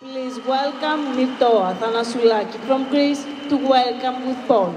Please welcome Mito Athanasoulaki from Greece to welcome with Paul.